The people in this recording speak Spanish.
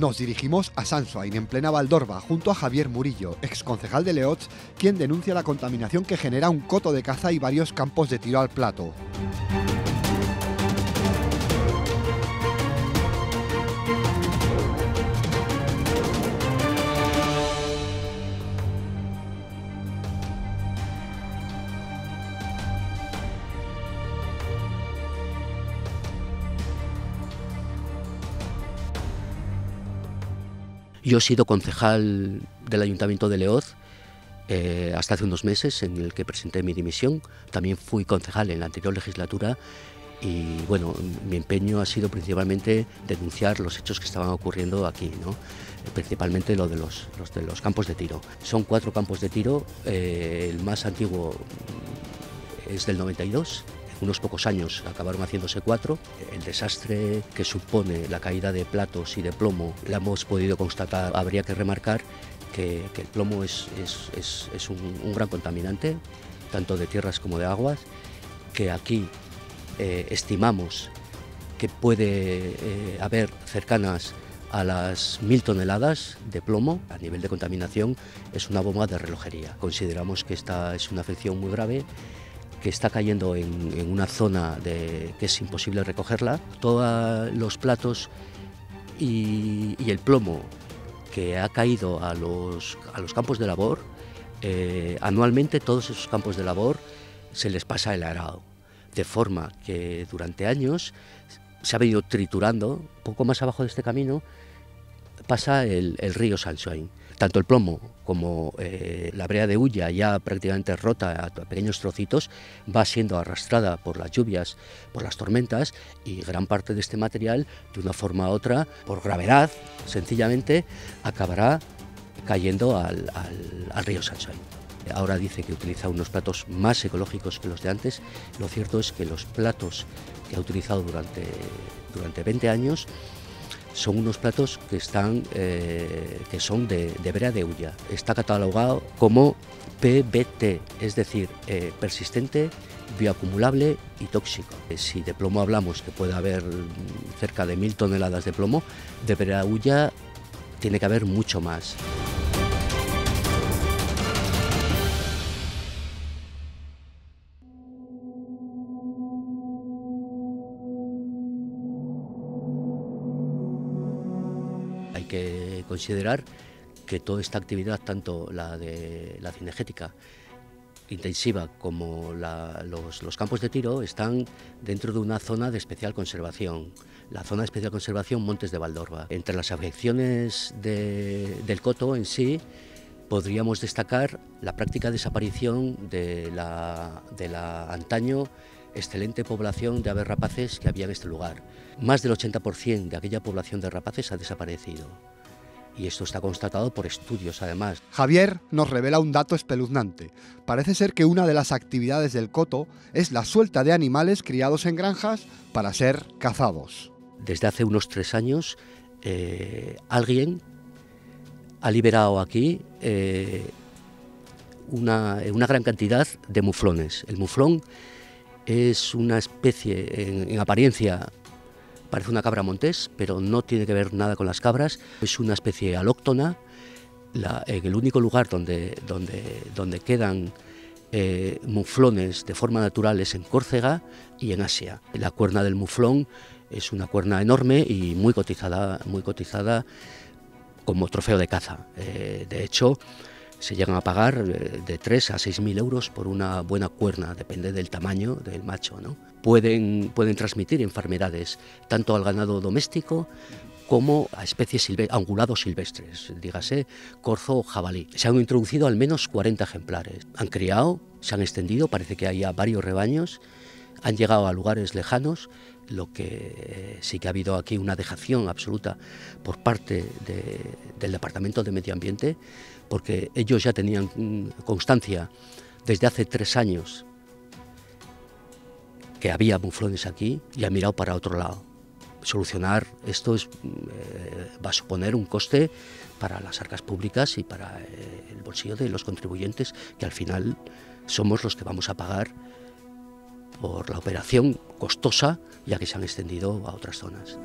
Nos dirigimos a Sansoain, en plena Valdorba, junto a Javier Murillo, ex concejal de Leots, quien denuncia la contaminación que genera un coto de caza y varios campos de tiro al plato. Yo he sido concejal del Ayuntamiento de Leoz eh, hasta hace unos meses en el que presenté mi dimisión. También fui concejal en la anterior legislatura y bueno, mi empeño ha sido principalmente denunciar los hechos que estaban ocurriendo aquí, ¿no? principalmente lo de los, de los campos de tiro. Son cuatro campos de tiro, eh, el más antiguo es del 92 unos pocos años acabaron haciéndose cuatro. El desastre que supone la caída de platos y de plomo la hemos podido constatar. Habría que remarcar que, el plomo es, un, gran contaminante, tanto de tierras como de aguas, que aquí eh, estimamos que puede eh, haber cercanas a las mil toneladas de plomo a nivel de contaminación es una bomba de relojería. Consideramos que esta es una afección muy grave que está cayendo en, una zona de, que es imposible recogerla. Todos los platos y, el plomo que ha caído a los, a los campos de labor, eh, anualmente todos esos campos de labor se les pasa el arado, de forma que durante años se ha venido triturando, poco más abajo de este camino pasa el, río Sansoin tanto el plomo como eh, la brea de hulla ya prácticamente rota a pequeños trocitos va siendo arrastrada por las lluvias, por las tormentas y gran parte de este material de una forma u otra, por gravedad sencillamente, acabará cayendo al, río Sansoy. Ahora dice que utiliza unos platos más ecológicos que los de antes. Lo cierto es que los platos que ha utilizado durante, durante 20 años son unos platos que están eh, que son de, de brea de hulla. Está catalogado como PBT, es decir, eh, persistente, bioacumulable y tóxico. Eh, si de plomo hablamos, que puede haber cerca de mil toneladas de plomo, de brea de hulla tiene que haber mucho más. Que considerar que toda esta actividad, tanto la de la cinegética intensiva como los, campos de tiro, están dentro de una zona de especial conservación, la zona de especial conservación Montes de Valdorba. Entre las afecciones del coto en sí, podríamos destacar la práctica desaparición de de la antaño excelente población de aves rapaces que había en este lugar. Más del 80% de aquella población de rapaces ha desaparecido. Y esto está constatado por estudios además. Javier nos revela un dato espeluznante. Parece ser que una de las actividades del coto es la suelta de animales criados en granjas para ser cazados. Desde hace unos tres años eh, alguien ha liberado aquí eh, una, una gran cantidad de muflones. El muflón es una especie, en, apariencia, parece una cabra montés, pero no tiene que ver nada con las cabras. Es una especie alóctona. en el único lugar donde, donde, donde quedan eh, muflones de forma natural es en Córcega y en Asia. La cuerna del muflón es una cuerna enorme y muy cotizada, muy cotizada como trofeo de caza. Eh, de hecho, se llegan a pagar eh, de 3 a 6 mil euros por una buena cuerna, depende del tamaño del macho. ¿no? Pueden, pueden transmitir enfermedades tanto al ganado doméstico como a especies angulados silvestres, dígase corzo o jabalí. Se han introducido al menos 40 ejemplares. Han criado, se han extendido, parece que hay varios rebaños, han llegado a lugares lejanos, lo que eh, sí que ha habido aquí una dejación absoluta por parte del Departamento de Medio Ambiente porque ellos ya tenían mm, constancia desde hace tres años que había muflones aquí y han mirado para otro lado. Solucionar esto es, mm, eh, va a suponer un coste para las arcas públicas y para eh, el bolsillo de los contribuyentes, que al final somos los que vamos a pagar por la operación costosa, ya que se han extendido a otras zonas.